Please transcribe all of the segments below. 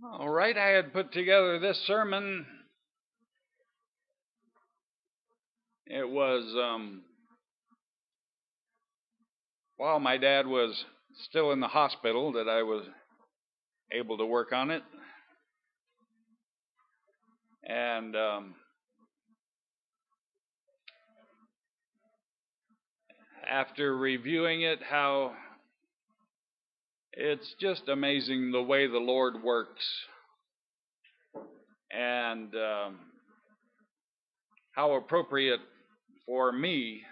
All right, I had put together this sermon. It was um, while my dad was still in the hospital that I was able to work on it. And um, after reviewing it, how it's just amazing the way the Lord works and um, how appropriate for me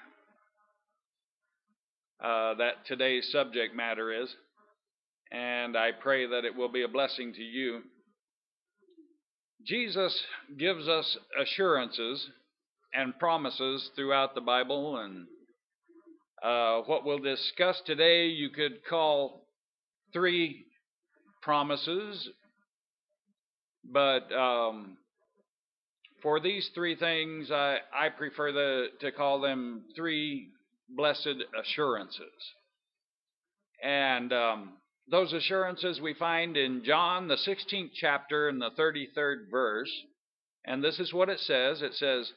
uh, that today's subject matter is. And I pray that it will be a blessing to you. Jesus gives us assurances and promises throughout the Bible, and uh, what we'll discuss today you could call three promises, but um, for these three things, I, I prefer the, to call them three blessed assurances. And um, those assurances we find in John, the 16th chapter, and the 33rd verse. And this is what it says it says,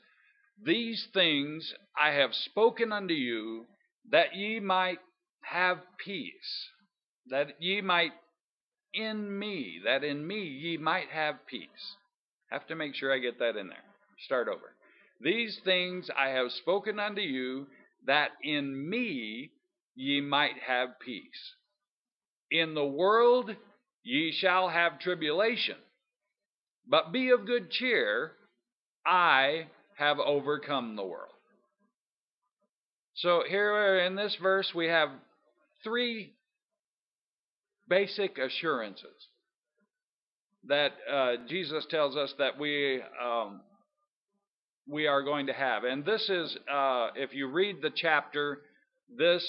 These things I have spoken unto you, that ye might have peace that ye might in me, that in me ye might have peace. Have to make sure I get that in there. Start over. These things I have spoken unto you, that in me ye might have peace. In the world ye shall have tribulation, but be of good cheer, I have overcome the world. So here in this verse we have three basic assurances that uh, Jesus tells us that we um, we are going to have. And this is, uh, if you read the chapter, this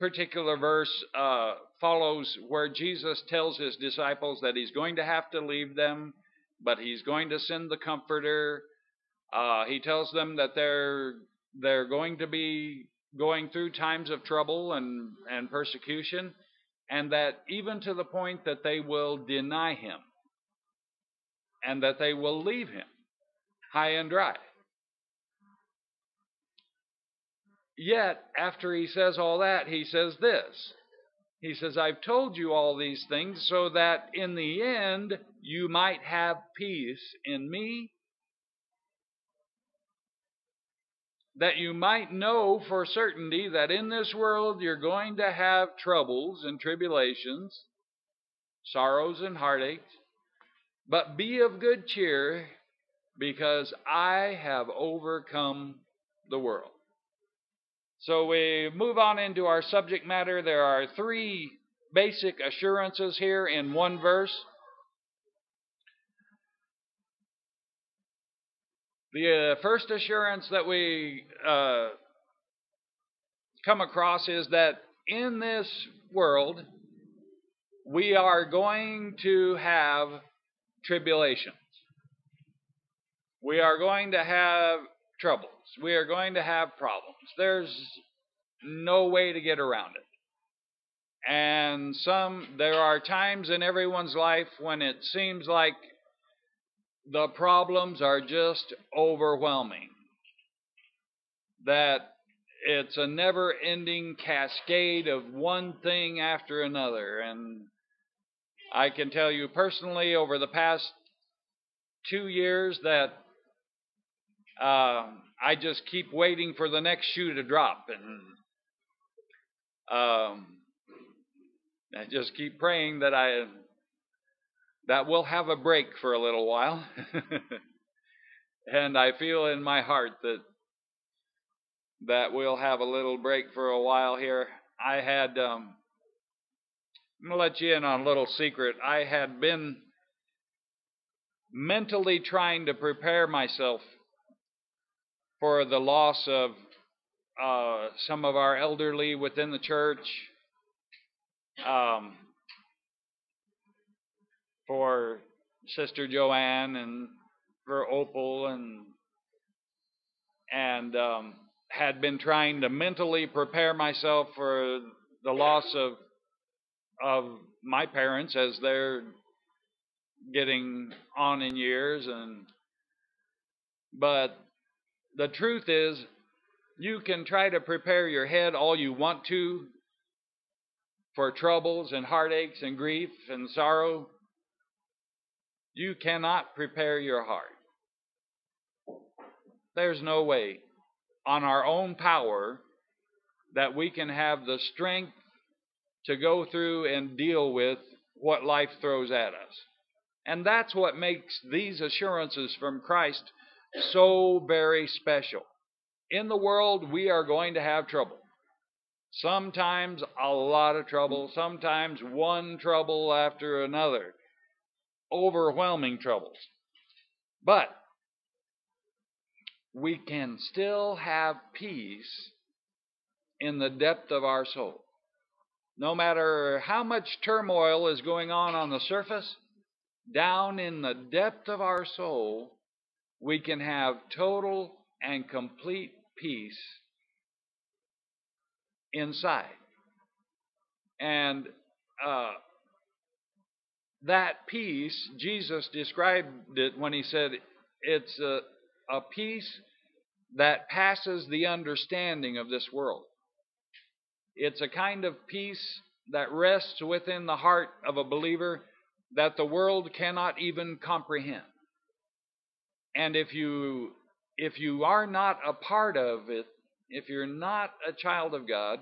particular verse uh, follows where Jesus tells his disciples that he's going to have to leave them, but he's going to send the Comforter. Uh, he tells them that they're they're going to be going through times of trouble and, and persecution, and that even to the point that they will deny him and that they will leave him high and dry. Yet, after he says all that, he says this. He says, I've told you all these things so that in the end you might have peace in me that you might know for certainty that in this world you're going to have troubles and tribulations, sorrows and heartaches, but be of good cheer because I have overcome the world. So we move on into our subject matter. There are three basic assurances here in one verse. The uh, first assurance that we uh, come across is that in this world, we are going to have tribulations. We are going to have troubles. We are going to have problems. There's no way to get around it. And some there are times in everyone's life when it seems like the problems are just overwhelming. That it's a never ending cascade of one thing after another. And I can tell you personally, over the past two years, that uh, I just keep waiting for the next shoe to drop. And um, I just keep praying that I that we'll have a break for a little while. and I feel in my heart that that we'll have a little break for a while here. I had um, I'm gonna let you in on a little secret. I had been mentally trying to prepare myself for the loss of uh, some of our elderly within the church. Um, for Sister Joanne and for Opal and and um, had been trying to mentally prepare myself for the loss of of my parents as they're getting on in years and but the truth is you can try to prepare your head all you want to for troubles and heartaches and grief and sorrow. You cannot prepare your heart. There's no way on our own power that we can have the strength to go through and deal with what life throws at us. And that's what makes these assurances from Christ so very special. In the world, we are going to have trouble. Sometimes a lot of trouble, sometimes one trouble after another. Overwhelming troubles. But we can still have peace in the depth of our soul. No matter how much turmoil is going on on the surface, down in the depth of our soul, we can have total and complete peace inside. And uh, that peace, Jesus described it when he said it's a, a peace that passes the understanding of this world. It's a kind of peace that rests within the heart of a believer that the world cannot even comprehend. And if you if you are not a part of it, if you're not a child of God,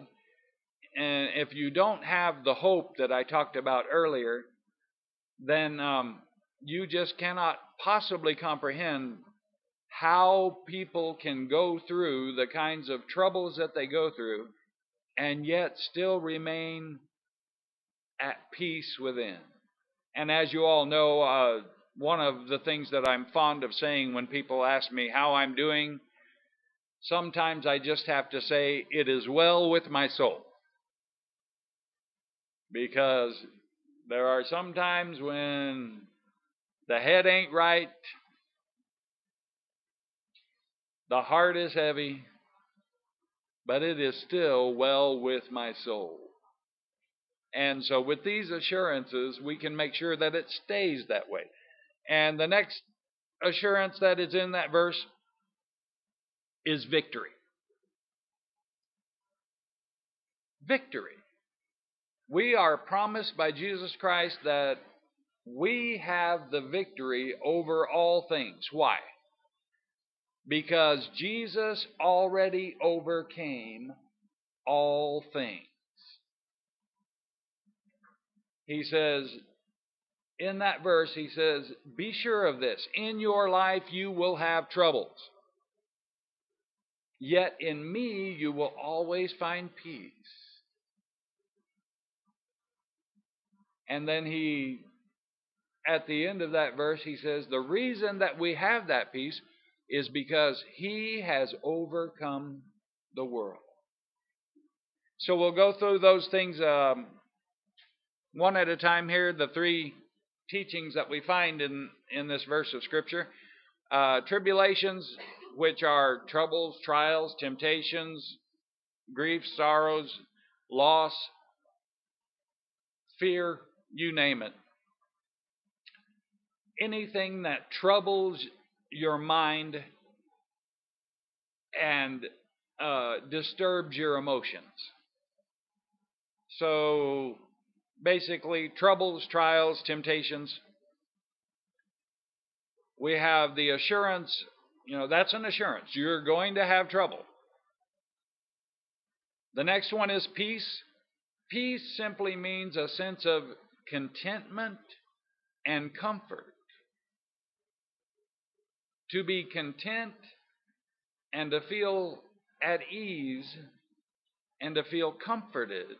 and if you don't have the hope that I talked about earlier, then um, you just cannot possibly comprehend how people can go through the kinds of troubles that they go through and yet still remain at peace within. And as you all know, uh, one of the things that I'm fond of saying when people ask me how I'm doing, sometimes I just have to say, It is well with my soul. Because there are some times when the head ain't right, the heart is heavy, but it is still well with my soul. And so, with these assurances, we can make sure that it stays that way. And the next assurance that is in that verse is victory. Victory. We are promised by Jesus Christ that we have the victory over all things. Why? because Jesus already overcame all things. He says, in that verse, he says, Be sure of this. In your life, you will have troubles. Yet in me, you will always find peace. And then he, at the end of that verse, he says, The reason that we have that peace is because he has overcome the world. So we'll go through those things um, one at a time here, the three teachings that we find in, in this verse of Scripture. Uh, tribulations, which are troubles, trials, temptations, grief, sorrows, loss, fear, you name it. Anything that troubles your mind and uh, disturbs your emotions. So basically, troubles, trials, temptations. We have the assurance, you know, that's an assurance. You're going to have trouble. The next one is peace. Peace simply means a sense of contentment and comfort to be content and to feel at ease and to feel comforted,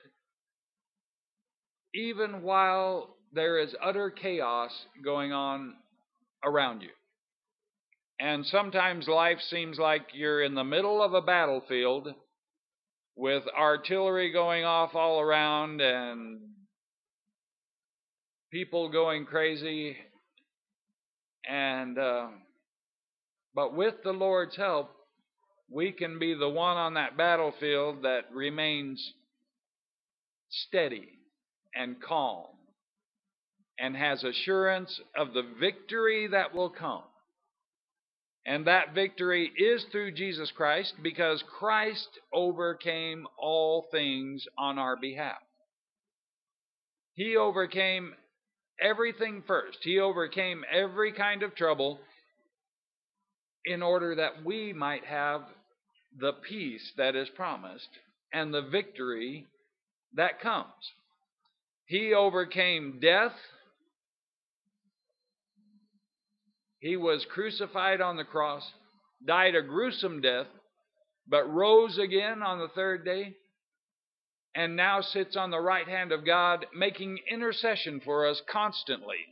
even while there is utter chaos going on around you. And sometimes life seems like you're in the middle of a battlefield with artillery going off all around and people going crazy and uh, but with the Lord's help, we can be the one on that battlefield that remains steady and calm and has assurance of the victory that will come. And that victory is through Jesus Christ because Christ overcame all things on our behalf. He overcame everything first. He overcame every kind of trouble in order that we might have the peace that is promised and the victory that comes. He overcame death. He was crucified on the cross, died a gruesome death, but rose again on the third day, and now sits on the right hand of God, making intercession for us constantly.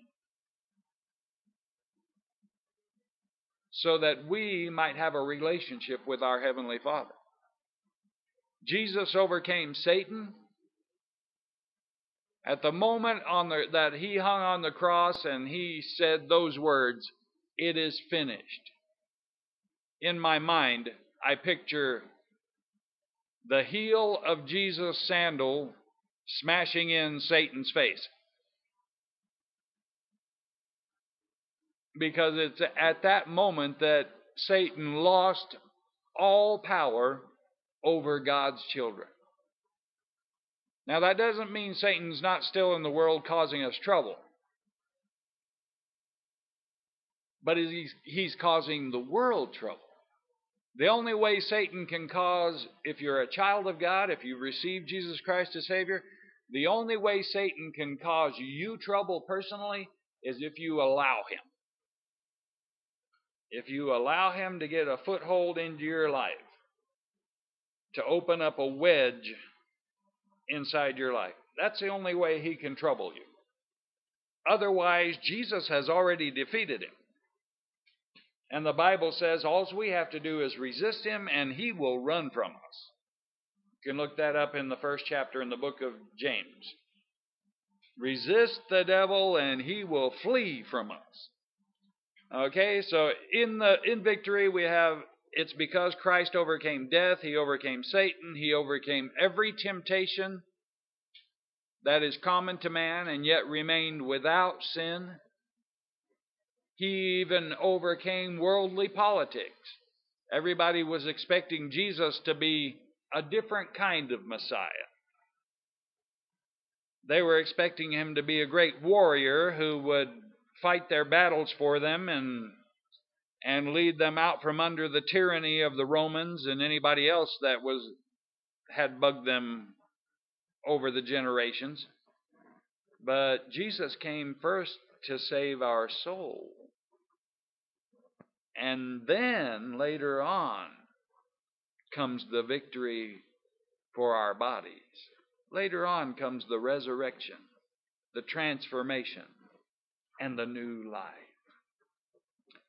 so that we might have a relationship with our Heavenly Father. Jesus overcame Satan. At the moment on the, that he hung on the cross and he said those words, It is finished. In my mind, I picture the heel of Jesus' sandal smashing in Satan's face. because it's at that moment that Satan lost all power over God's children. Now, that doesn't mean Satan's not still in the world causing us trouble. But he's, he's causing the world trouble. The only way Satan can cause, if you're a child of God, if you receive Jesus Christ as Savior, the only way Satan can cause you trouble personally is if you allow him if you allow him to get a foothold into your life, to open up a wedge inside your life. That's the only way he can trouble you. Otherwise, Jesus has already defeated him. And the Bible says all we have to do is resist him and he will run from us. You can look that up in the first chapter in the book of James. Resist the devil and he will flee from us. Okay, so in the in victory we have it's because Christ overcame death, he overcame Satan, he overcame every temptation that is common to man and yet remained without sin. He even overcame worldly politics. Everybody was expecting Jesus to be a different kind of Messiah. They were expecting him to be a great warrior who would fight their battles for them and and lead them out from under the tyranny of the Romans and anybody else that was had bugged them over the generations. But Jesus came first to save our soul. And then later on comes the victory for our bodies. Later on comes the resurrection, the transformation and the new life.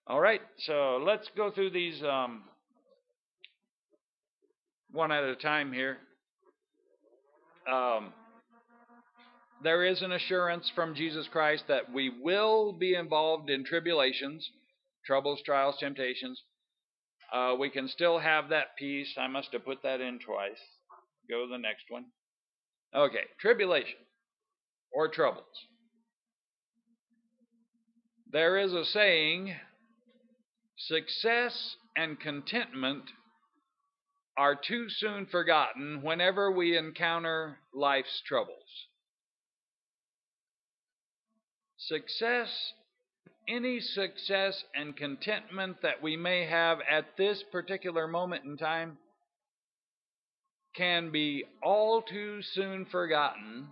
All right, so let's go through these um, one at a time here. Um, there is an assurance from Jesus Christ that we will be involved in tribulations, troubles, trials, temptations. Uh, we can still have that peace. I must have put that in twice. Go to the next one. Okay, tribulation or troubles. There is a saying success and contentment are too soon forgotten whenever we encounter life's troubles. Success, any success and contentment that we may have at this particular moment in time, can be all too soon forgotten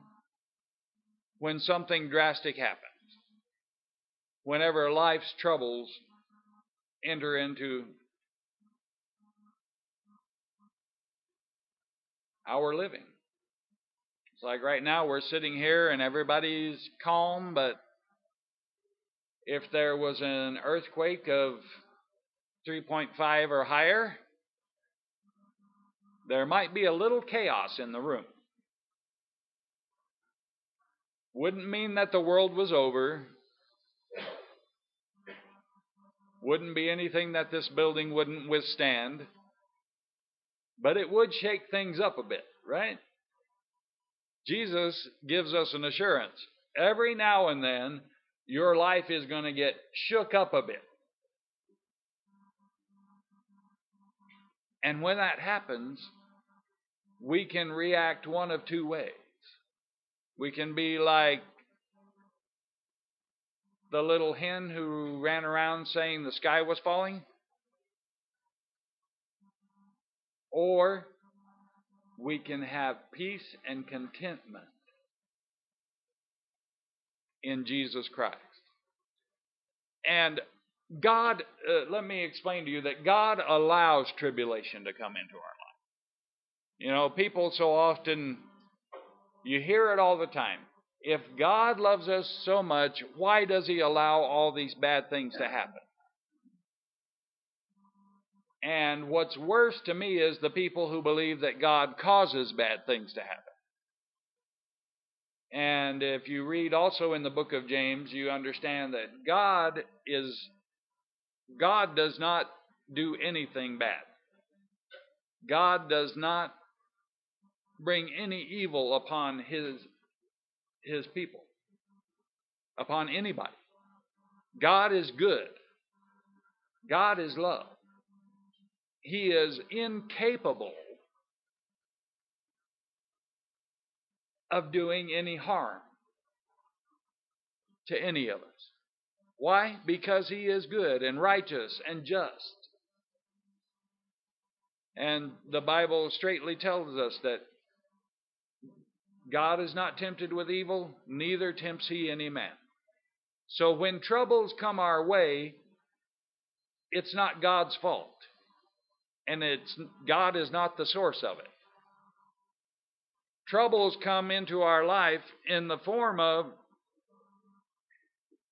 when something drastic happens whenever life's troubles enter into our living. It's like right now we're sitting here and everybody's calm, but if there was an earthquake of 3.5 or higher, there might be a little chaos in the room. Wouldn't mean that the world was over, wouldn't be anything that this building wouldn't withstand, but it would shake things up a bit, right? Jesus gives us an assurance every now and then your life is going to get shook up a bit. And when that happens, we can react one of two ways. We can be like the little hen who ran around saying the sky was falling, or we can have peace and contentment in Jesus Christ. And God, uh, let me explain to you that God allows tribulation to come into our life. You know, people so often, you hear it all the time. If God loves us so much, why does He allow all these bad things to happen? And what's worse to me is the people who believe that God causes bad things to happen. And if you read also in the book of James, you understand that God is God does not do anything bad. God does not bring any evil upon his his people, upon anybody. God is good. God is love. He is incapable of doing any harm to any of us. Why? Because He is good and righteous and just. And the Bible straightly tells us that God is not tempted with evil, neither tempts He any man. So when troubles come our way, it's not God's fault. And it's God is not the source of it troubles come into our life in the form of,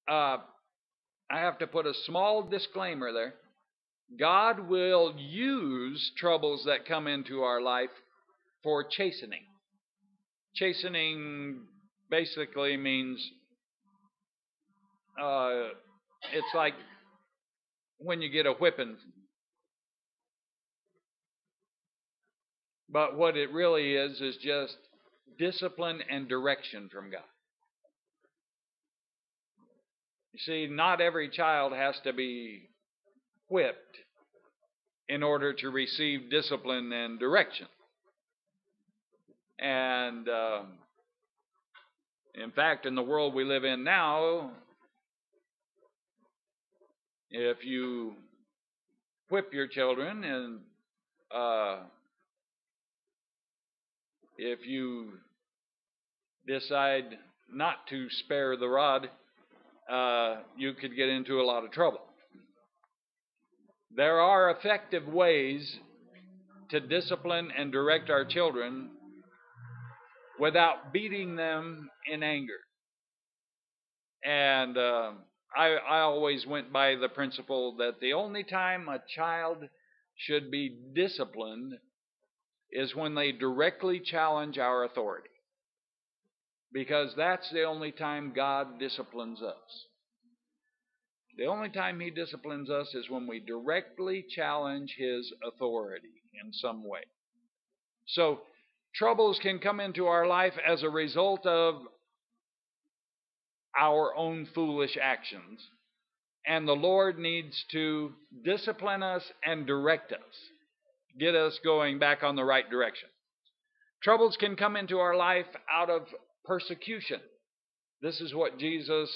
uh, I have to put a small disclaimer there. God will use troubles that come into our life for chastening. Chastening basically means uh, it's like when you get a whipping But what it really is is just discipline and direction from God. You see, not every child has to be whipped in order to receive discipline and direction. And um, in fact, in the world we live in now, if you whip your children and uh, if you decide not to spare the rod, uh, you could get into a lot of trouble. There are effective ways to discipline and direct our children without beating them in anger. And uh, I, I always went by the principle that the only time a child should be disciplined is when they directly challenge our authority. Because that's the only time God disciplines us. The only time He disciplines us is when we directly challenge His authority in some way. So, troubles can come into our life as a result of our own foolish actions. And the Lord needs to discipline us and direct us get us going back on the right direction. Troubles can come into our life out of persecution. This is what Jesus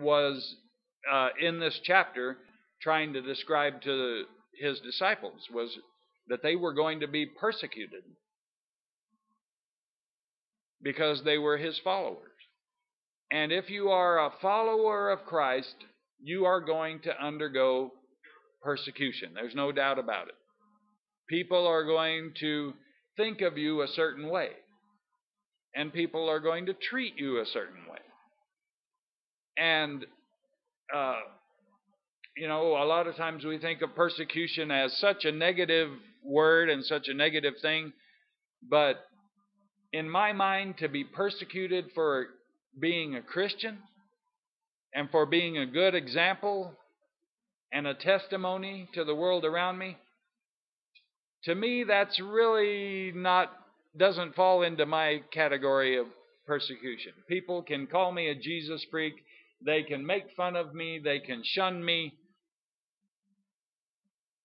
was uh, in this chapter trying to describe to his disciples was that they were going to be persecuted because they were his followers. And if you are a follower of Christ, you are going to undergo persecution. There's no doubt about it people are going to think of you a certain way, and people are going to treat you a certain way. And, uh, you know, a lot of times we think of persecution as such a negative word and such a negative thing, but in my mind, to be persecuted for being a Christian and for being a good example and a testimony to the world around me, to me, that's really not, doesn't fall into my category of persecution. People can call me a Jesus freak. They can make fun of me. They can shun me.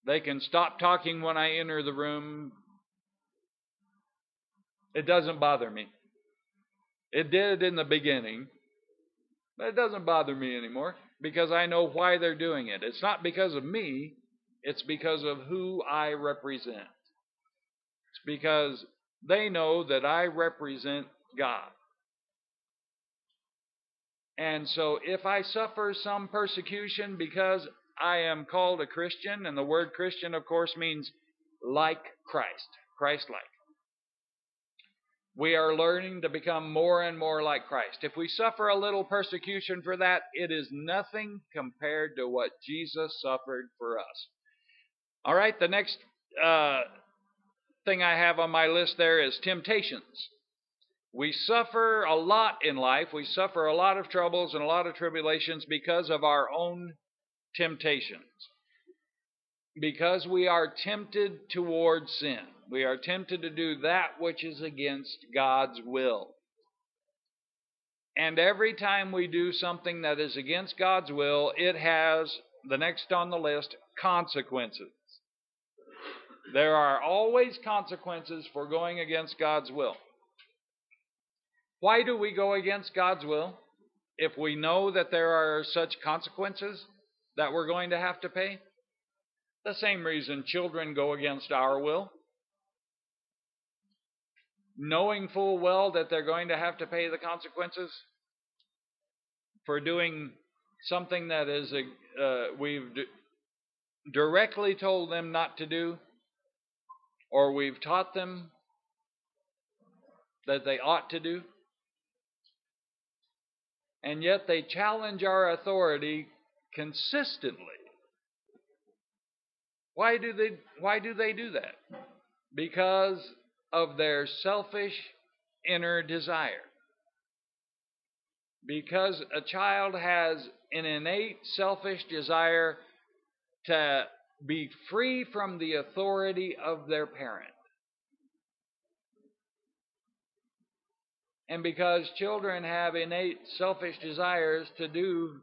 They can stop talking when I enter the room. It doesn't bother me. It did in the beginning, but it doesn't bother me anymore because I know why they're doing it. It's not because of me, it's because of who I represent. It's because they know that I represent God. And so if I suffer some persecution because I am called a Christian, and the word Christian, of course, means like Christ, Christ like. We are learning to become more and more like Christ. If we suffer a little persecution for that, it is nothing compared to what Jesus suffered for us. All right, the next uh, thing I have on my list there is temptations. We suffer a lot in life. We suffer a lot of troubles and a lot of tribulations because of our own temptations. Because we are tempted towards sin. We are tempted to do that which is against God's will. And every time we do something that is against God's will, it has, the next on the list, consequences. There are always consequences for going against God's will. Why do we go against God's will if we know that there are such consequences? that we're going to have to pay? The same reason children go against our will. Knowing full well that they're going to have to pay the consequences for doing something that is a, uh, we've d- directly told them not to do, or we've taught them that they ought to do. And yet they challenge our authority consistently. Why do they why do they do that? Because of their selfish inner desire. Because a child has an innate selfish desire to be free from the authority of their parent. And because children have innate selfish desires to do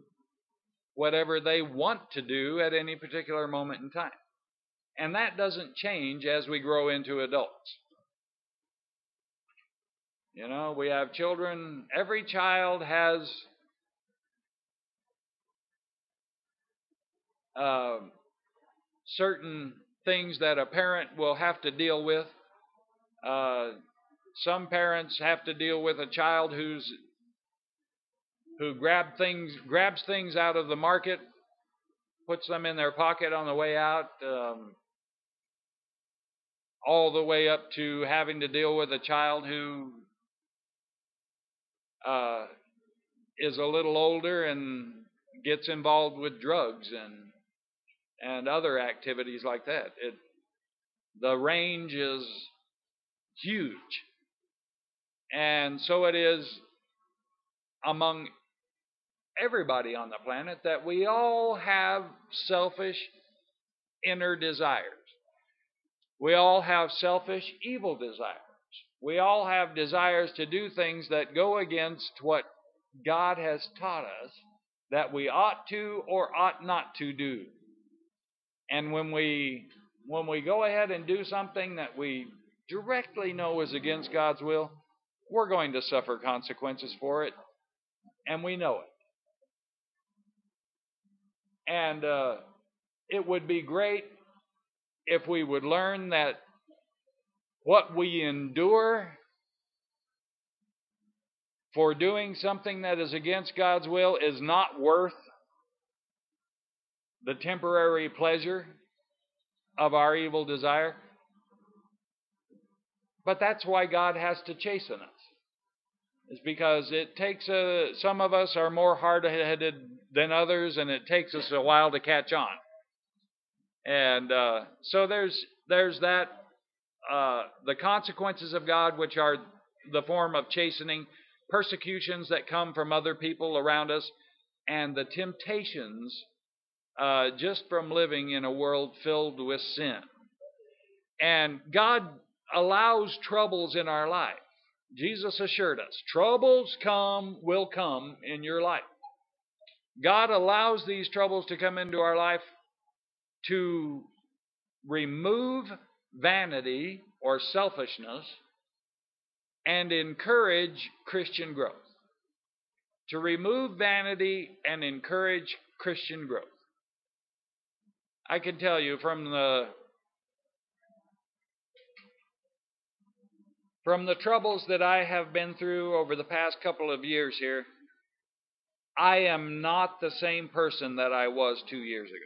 whatever they want to do at any particular moment in time. And that doesn't change as we grow into adults. You know, we have children, every child has uh, certain things that a parent will have to deal with. Uh, some parents have to deal with a child who's who grab things, grabs things out of the market, puts them in their pocket on the way out, um, all the way up to having to deal with a child who uh, is a little older and gets involved with drugs and and other activities like that. It the range is huge. And so it is among everybody on the planet that we all have selfish inner desires. We all have selfish evil desires. We all have desires to do things that go against what God has taught us that we ought to or ought not to do. And when we when we go ahead and do something that we directly know is against God's will, we're going to suffer consequences for it, and we know it. And uh, it would be great if we would learn that what we endure for doing something that is against God's will is not worth the temporary pleasure of our evil desire. But that's why God has to chasten us. It's because it takes a, some of us are more hard headed than others, and it takes us a while to catch on. And uh, so there's there's that uh, the consequences of God, which are the form of chastening, persecutions that come from other people around us, and the temptations uh, just from living in a world filled with sin. And God allows troubles in our life. Jesus assured us troubles come, will come in your life. God allows these troubles to come into our life to remove vanity or selfishness and encourage Christian growth. To remove vanity and encourage Christian growth. I can tell you from the from the troubles that I have been through over the past couple of years here, I am not the same person that I was two years ago.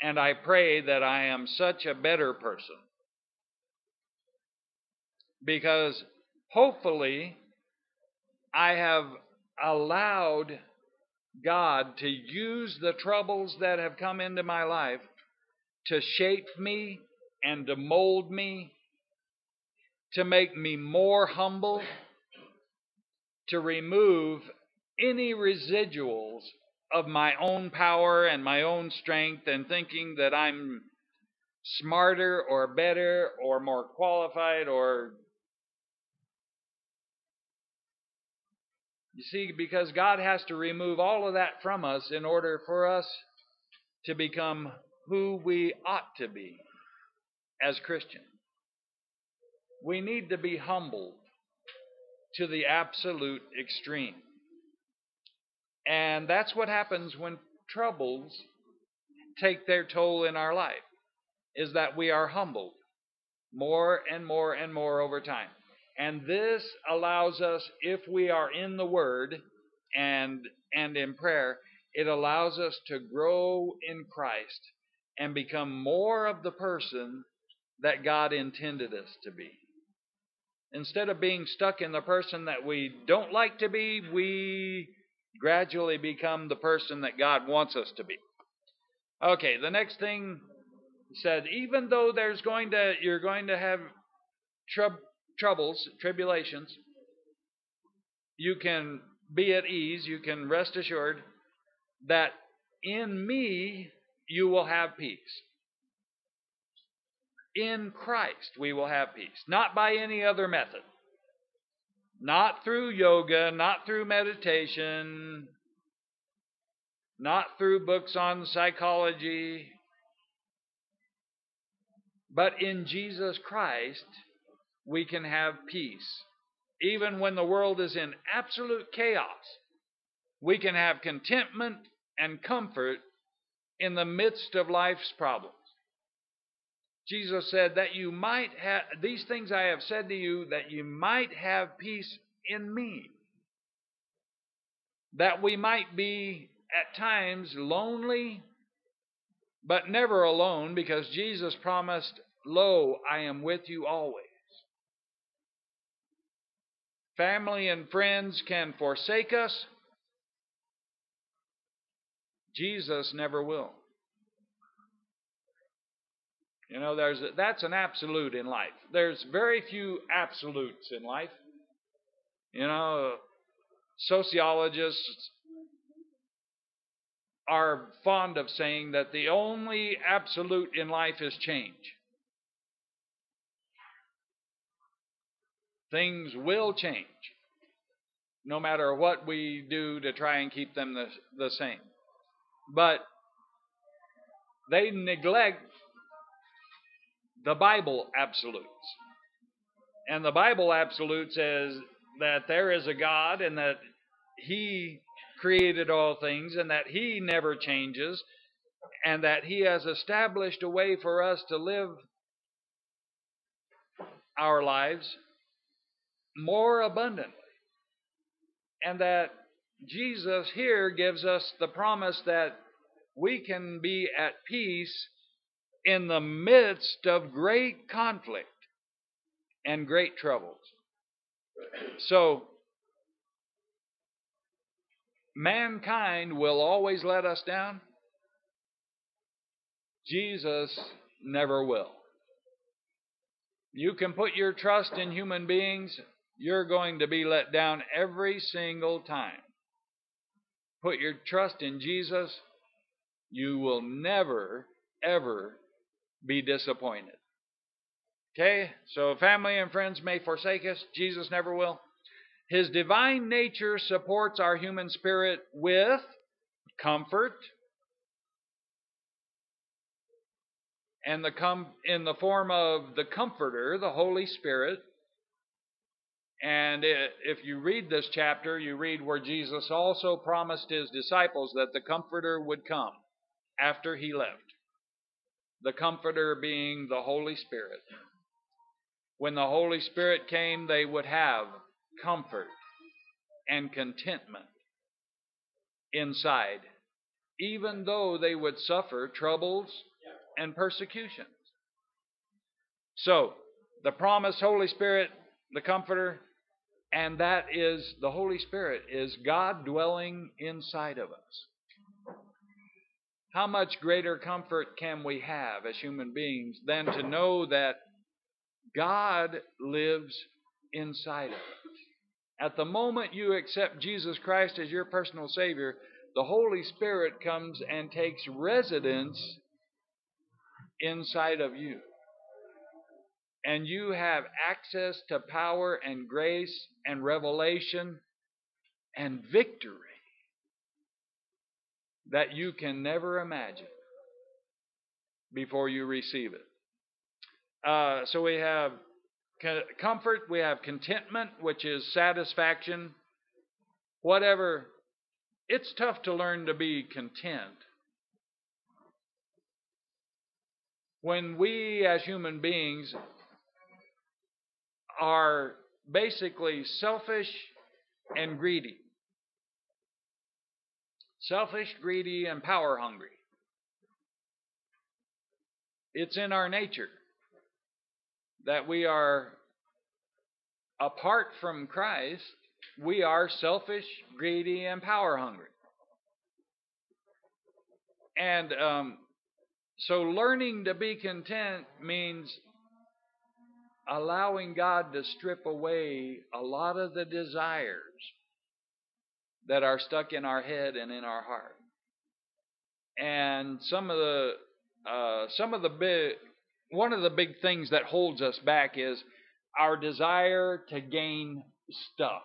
And I pray that I am such a better person. Because hopefully I have allowed God to use the troubles that have come into my life to shape me and to mold me, to make me more humble, to remove any residuals of my own power and my own strength and thinking that I'm smarter or better or more qualified or. You see, because God has to remove all of that from us in order for us to become who we ought to be as Christians. We need to be humbled to the absolute extreme. And that's what happens when troubles take their toll in our life, is that we are humbled more and more and more over time. And this allows us, if we are in the Word and, and in prayer, it allows us to grow in Christ and become more of the person that God intended us to be. Instead of being stuck in the person that we don't like to be, we gradually become the person that God wants us to be. Okay, the next thing said, even though there's going to you're going to have trub, troubles, tribulations, you can be at ease, you can rest assured that in me you will have peace in Christ we will have peace, not by any other method. Not through yoga, not through meditation, not through books on psychology, but in Jesus Christ we can have peace. Even when the world is in absolute chaos, we can have contentment and comfort in the midst of life's problems. Jesus said, That you might have, these things I have said to you, that you might have peace in me. That we might be at times lonely, but never alone, because Jesus promised, Lo, I am with you always. Family and friends can forsake us. Jesus never will. You know, there's a, that's an absolute in life. There's very few absolutes in life. You know, sociologists are fond of saying that the only absolute in life is change. Things will change no matter what we do to try and keep them the, the same. But they neglect the Bible absolutes. And the Bible absolute says that there is a God and that He created all things and that He never changes and that He has established a way for us to live our lives more abundantly. And that Jesus here gives us the promise that we can be at peace in the midst of great conflict and great troubles. So, mankind will always let us down. Jesus never will. You can put your trust in human beings, you're going to be let down every single time. Put your trust in Jesus, you will never, ever be disappointed. Okay, so family and friends may forsake us, Jesus never will. His divine nature supports our human spirit with comfort and the com- in the form of the comforter, the Holy Spirit. And if you read this chapter, you read where Jesus also promised his disciples that the comforter would come after he left. The comforter being the Holy Spirit. When the Holy Spirit came, they would have comfort and contentment inside, even though they would suffer troubles and persecutions. So, the promised Holy Spirit, the Comforter, and that is the Holy Spirit, is God dwelling inside of us. How much greater comfort can we have as human beings than to know that God lives inside of us? At the moment you accept Jesus Christ as your personal Savior, the Holy Spirit comes and takes residence inside of you. And you have access to power and grace and revelation and victory that you can never imagine before you receive it. Uh, so we have comfort, we have contentment, which is satisfaction. Whatever. It's tough to learn to be content. When we as human beings are basically selfish and greedy. Selfish, greedy, and power hungry. It's in our nature that we are, apart from Christ, we are selfish, greedy, and power hungry. And um, so learning to be content means allowing God to strip away a lot of the desires that are stuck in our head and in our heart. And some of the uh, some of the big one of the big things that holds us back is our desire to gain stuff.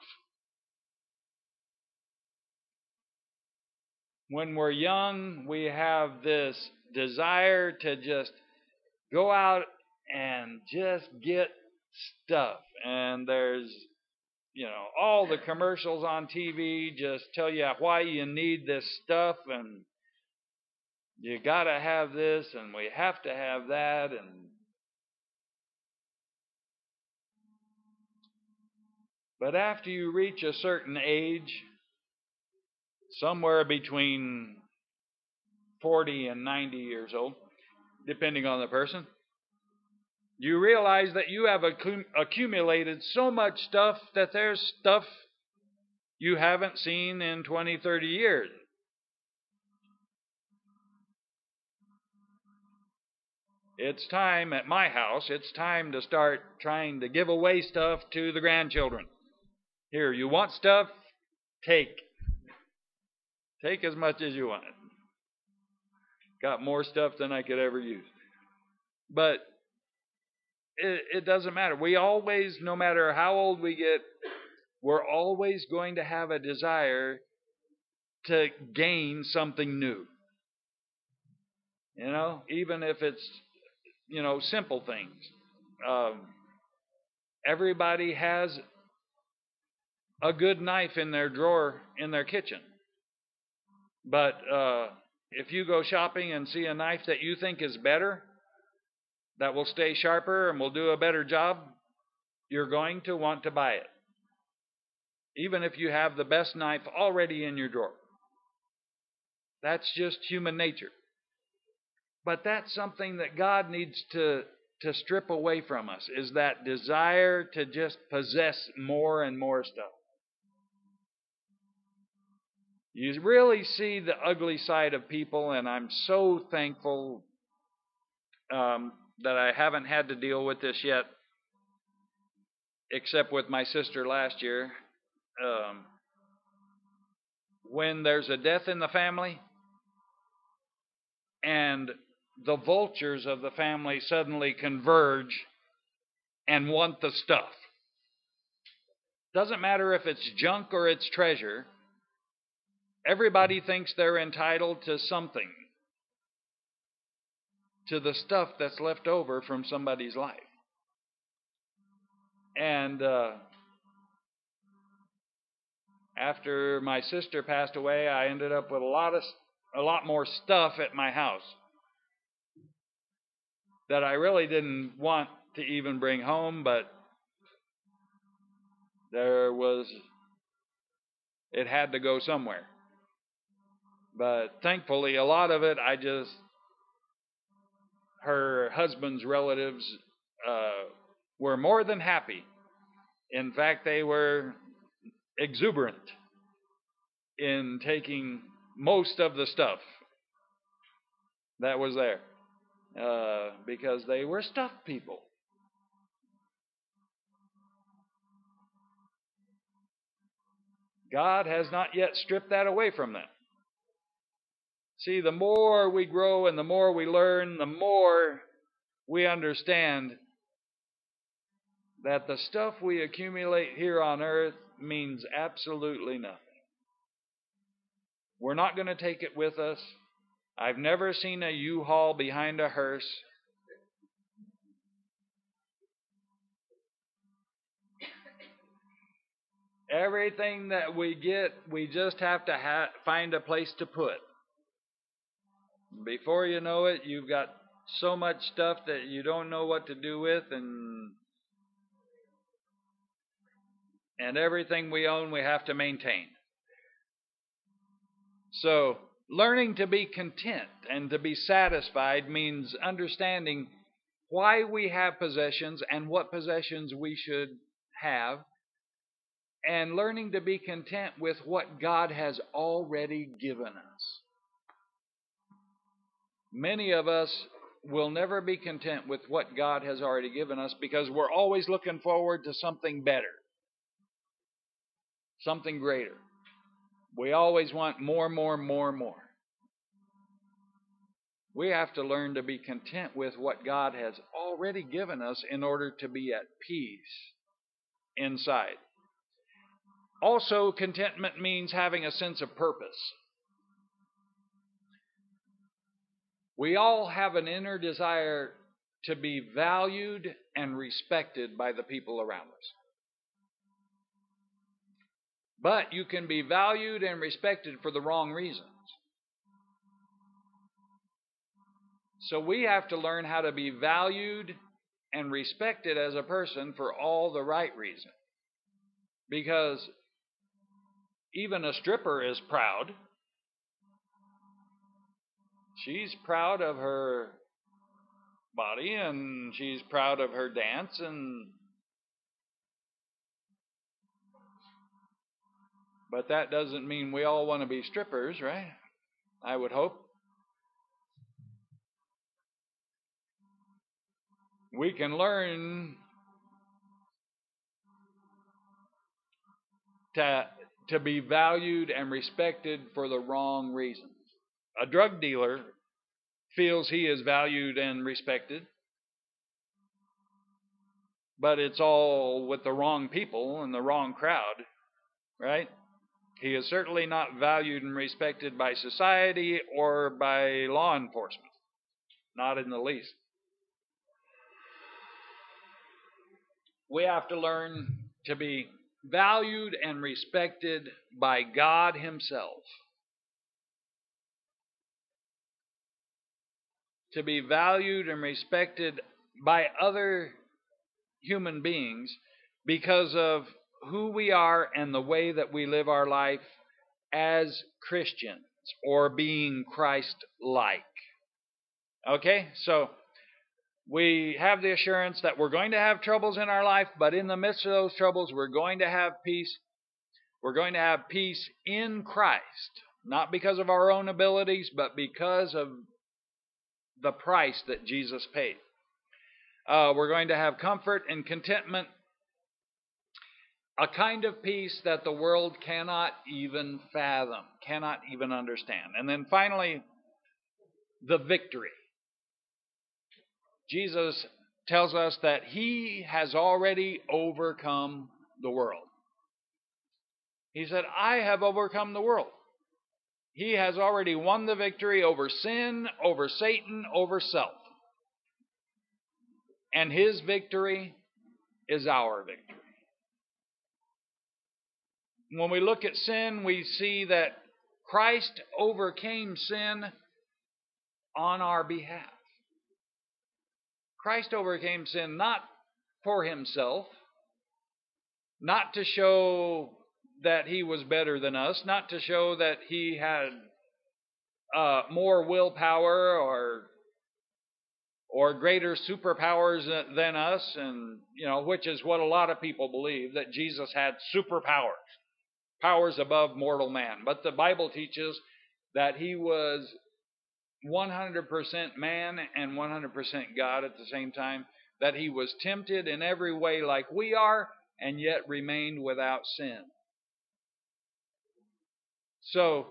When we're young, we have this desire to just go out and just get stuff. And there's, you know, all the commercials on TV just tell you why you need this stuff and you got to have this and we have to have that and but after you reach a certain age somewhere between 40 and 90 years old depending on the person you realize that you have accumulated so much stuff that there's stuff you haven't seen in 20 30 years It's time at my house, it's time to start trying to give away stuff to the grandchildren. Here, you want stuff? Take. Take as much as you want. Got more stuff than I could ever use. But it, it doesn't matter. We always, no matter how old we get, we're always going to have a desire to gain something new. You know, even if it's you know, simple things. Um, everybody has a good knife in their drawer in their kitchen. But uh, if you go shopping and see a knife that you think is better, that will stay sharper and will do a better job, you're going to want to buy it. Even if you have the best knife already in your drawer. That's just human nature. But that's something that God needs to, to strip away from us is that desire to just possess more and more stuff. You really see the ugly side of people, and I'm so thankful um, that I haven't had to deal with this yet, except with my sister last year. Um, when there's a death in the family, and the vultures of the family suddenly converge and want the stuff. Doesn't matter if it's junk or it's treasure. Everybody thinks they're entitled to something, to the stuff that's left over from somebody's life. And uh, after my sister passed away, I ended up with a lot of a lot more stuff at my house that I really didn't want to even bring home, but there was it had to go somewhere. But thankfully, a lot of it I just her husband's relatives uh, were more than happy. In fact, they were exuberant in taking most of the stuff that was there uh, because they were stuffed people. God has not yet stripped that away from them. See, the more we grow and the more we learn, the more we understand that the stuff we accumulate here on earth means absolutely nothing. We're not going to take it with us. I've never seen a U-Haul behind a hearse. Everything that we get, we just have to ha- find a place to put. Before you know it, you've got so much stuff that you don't know what to do with, and and everything we own we have to maintain. So, learning to be content and to be satisfied means understanding why we have possessions and what possessions we should have, and learning to be content with what God has already given us. Many of us will never be content with what God has already given us because we're always looking forward to something better something greater. We always want more, more, more, more. We have to learn to be content with what God has already given us in order to be at peace inside. Also, contentment means having a sense of purpose. We all have an inner desire to be valued and respected by the people around us. But you can be valued and respected for the wrong reasons. So we have to learn how to be valued and respected as a person for all the right reasons. Because even a stripper is proud. She's proud of her body and she's proud of her dance and But that doesn't mean we all want to be strippers, right? I would hope. We can learn to, to be valued and respected for the wrong reasons. A drug dealer feels he is valued and respected, but it's all with the wrong people and the wrong crowd, right? He is certainly not valued and respected by society or by law enforcement. Not in the least. We have to learn to be valued and respected by God Himself. To be valued and respected by other human beings because of who we are and the way that we live our life as Christians or being Christ like. Okay? So we have the assurance that we're going to have troubles in our life, but in the midst of those troubles, we're going to have peace. We're going to have peace in Christ, not because of our own abilities, but because of the price that Jesus paid. Uh, we're going to have comfort and contentment a kind of peace that the world cannot even fathom, cannot even understand. And then finally, the victory. Jesus tells us that he has already overcome the world. He said, I have overcome the world. He has already won the victory over sin, over Satan, over self. And his victory is our victory. When we look at sin, we see that Christ overcame sin on our behalf. Christ overcame sin not for himself, not to show that he was better than us, not to show that he had uh, more willpower or or greater superpowers than us, and you know, which is what a lot of people believe that Jesus had superpowers, powers above mortal man. But the Bible teaches that he was 100% man and 100% God at the same time, that he was tempted in every way like we are, and yet remained without sin. So,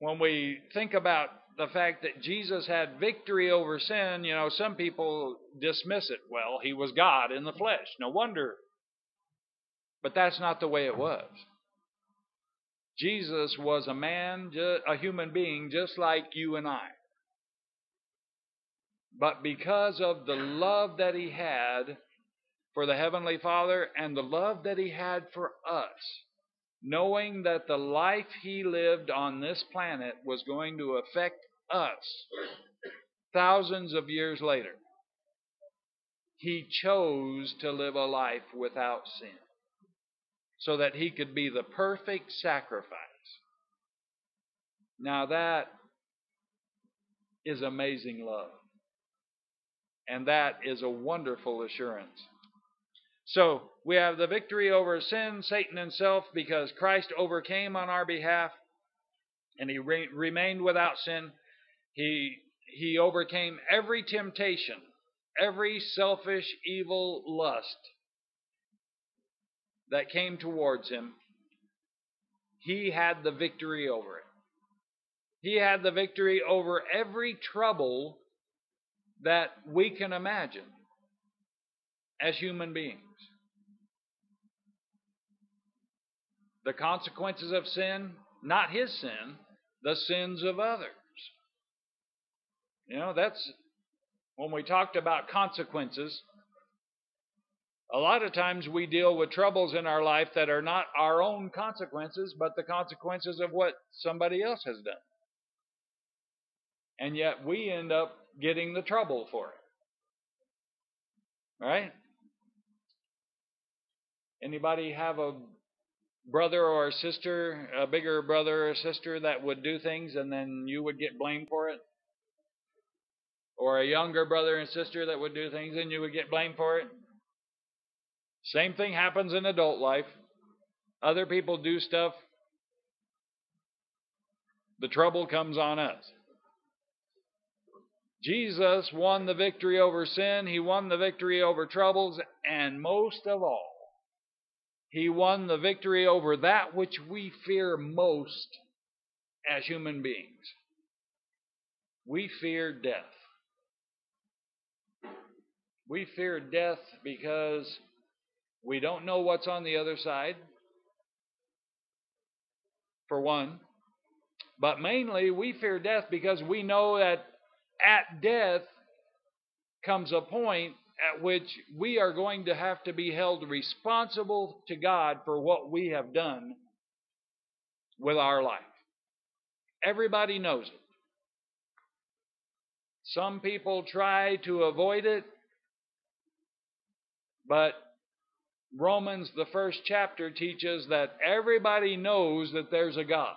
when we think about the fact that Jesus had victory over sin, you know, some people dismiss it. Well, he was God in the flesh. No wonder. But that's not the way it was. Jesus was a man, a human being, just like you and I. But because of the love that he had for the Heavenly Father and the love that he had for us, knowing that the life he lived on this planet was going to affect us thousands of years later, he chose to live a life without sin so that he could be the perfect sacrifice. Now, that is amazing love. And that is a wonderful assurance. So we have the victory over sin, Satan, and self because Christ overcame on our behalf and he re- remained without sin. He, he overcame every temptation, every selfish, evil lust that came towards him. He had the victory over it. He had the victory over every trouble that we can imagine as human beings. The consequences of sin, not his sin, the sins of others. You know, that's when we talked about consequences. A lot of times we deal with troubles in our life that are not our own consequences, but the consequences of what somebody else has done. And yet we end up getting the trouble for it. Right? Anybody have a brother or a sister, a bigger brother or sister that would do things and then you would get blamed for it? Or a younger brother and sister that would do things and you would get blamed for it? Same thing happens in adult life. Other people do stuff, the trouble comes on us. Jesus won the victory over sin, he won the victory over troubles, and most of all, he won the victory over that which we fear most as human beings. We fear death. We fear death because we don't know what's on the other side, for one. But mainly, we fear death because we know that at death comes a point at which we are going to have to be held responsible to God for what we have done with our life. Everybody knows it. Some people try to avoid it, but Romans, the first chapter, teaches that everybody knows that there's a God.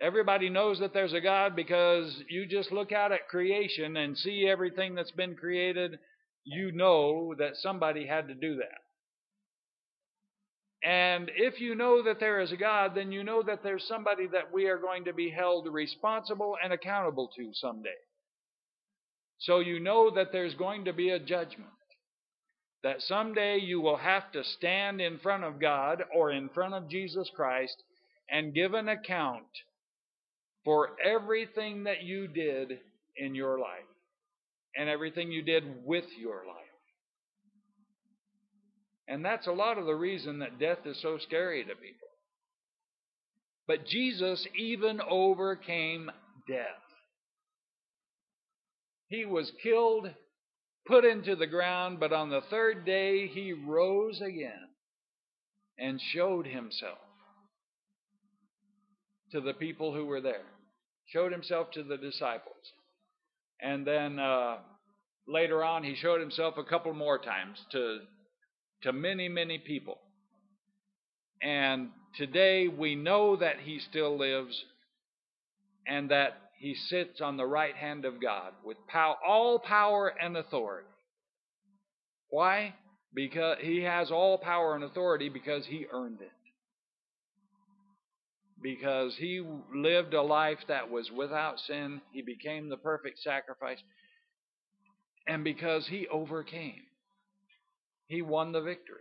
Everybody knows that there's a God because you just look out at creation and see everything that's been created. You know that somebody had to do that. And if you know that there is a God, then you know that there's somebody that we are going to be held responsible and accountable to someday. So you know that there's going to be a judgment. That someday you will have to stand in front of God or in front of Jesus Christ and give an account for everything that you did in your life. and everything you did with your life. And that's a lot of the reason that death is so scary to people. But Jesus even overcame death. He was killed, put into the ground, but on the third day he rose again and showed himself to the people who were there, showed himself to the disciples. And then uh, later on, he showed himself a couple more times to, to many, many people. And today we know that he still lives and that he sits on the right hand of God with pow- all power and authority. Why? Because he has all power and authority because he earned it. Because he lived a life that was without sin, he became the perfect sacrifice, and because he overcame. He won the victory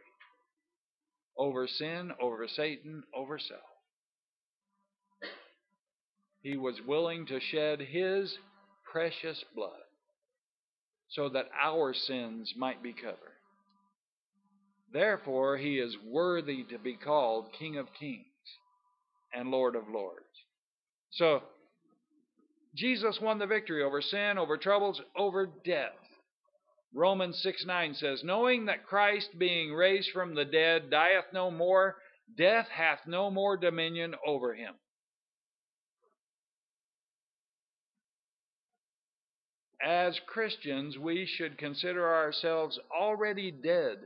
over sin, over Satan, over self. He was willing to shed his precious blood so that our sins might be covered. Therefore, he is worthy to be called King of Kings and Lord of Lords. So, Jesus won the victory over sin, over troubles, over death. Romans 6 9 says, Knowing that Christ, being raised from the dead, dieth no more, death hath no more dominion over him. As Christians, we should consider ourselves already dead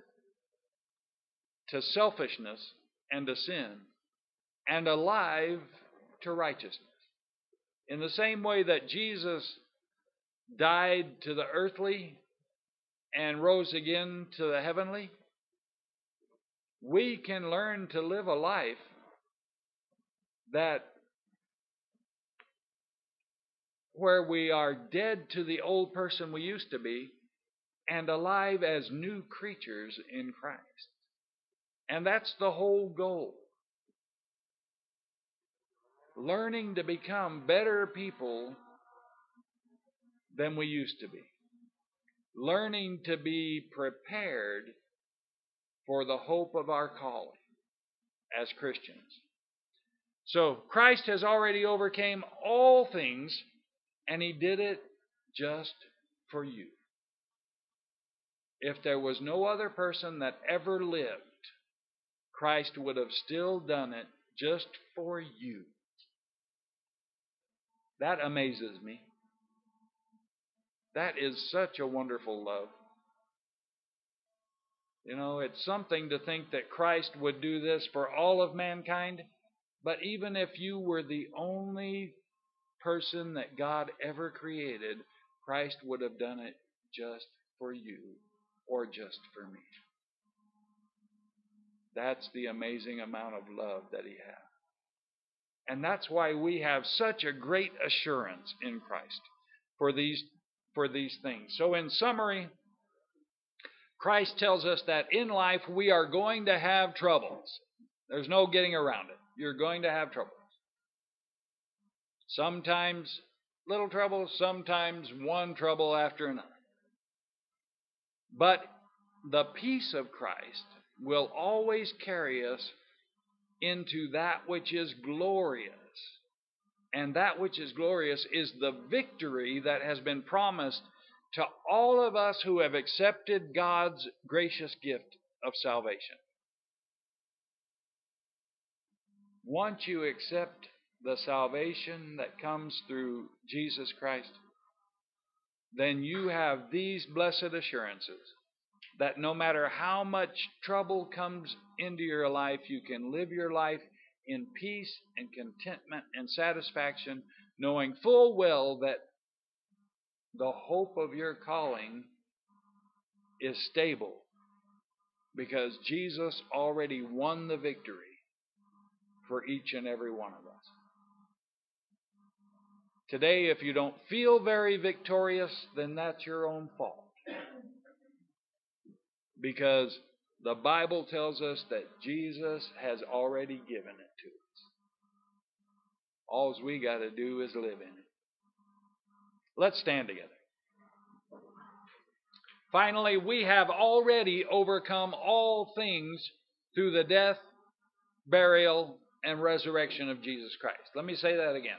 to selfishness and to sin, and alive to righteousness. In the same way that Jesus died to the earthly and rose again to the heavenly, we can learn to live a life that where we are dead to the old person we used to be and alive as new creatures in Christ. And that's the whole goal. Learning to become better people than we used to be. Learning to be prepared for the hope of our calling as Christians. So Christ has already overcame all things and he did it just for you. If there was no other person that ever lived, Christ would have still done it just for you. That amazes me. That is such a wonderful love. You know, it's something to think that Christ would do this for all of mankind, but even if you were the only person that God ever created, Christ would have done it just for you or just for me. That's the amazing amount of love that He has. And that's why we have such a great assurance in Christ for these, for these things. So, in summary, Christ tells us that in life we are going to have troubles. There's no getting around it. You're going to have troubles. Sometimes little trouble, sometimes one trouble after another. But the peace of Christ will always carry us into that which is glorious. And that which is glorious is the victory that has been promised to all of us who have accepted God's gracious gift of salvation. Once you accept the salvation that comes through Jesus Christ, then you have these blessed assurances that no matter how much trouble comes into your life, you can live your life in peace and contentment and satisfaction, knowing full well that the hope of your calling is stable because Jesus already won the victory for each and every one of us. Today, if you don't feel very victorious, then that's your own fault. Because the Bible tells us that Jesus has already given it to us. All we got to do is live in it. Let's stand together. Finally, we have already overcome all things through the death, burial, and resurrection of Jesus Christ. Let me say that again.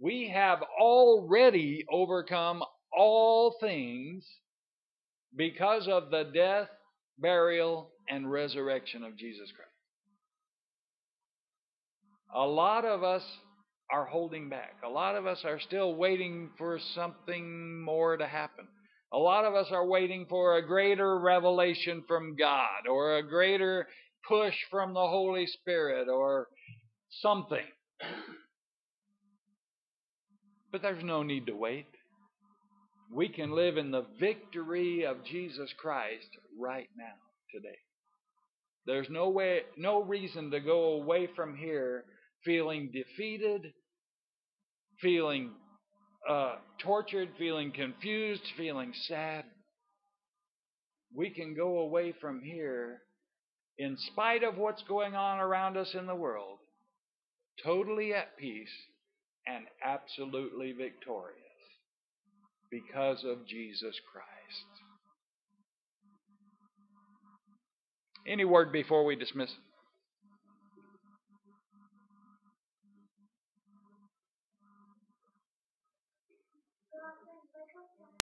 We have already overcome all things because of the death, burial, and resurrection of Jesus Christ. A lot of us are holding back. A lot of us are still waiting for something more to happen. A lot of us are waiting for a greater revelation from God or a greater push from the Holy Spirit or something. But there's no need to wait. We can live in the victory of Jesus Christ right now, today. There's no way, no reason to go away from here feeling defeated, feeling uh, tortured, feeling confused, feeling sad. We can go away from here in spite of what's going on around us in the world, totally at peace and absolutely victorious because of Jesus Christ. Any word before we dismiss?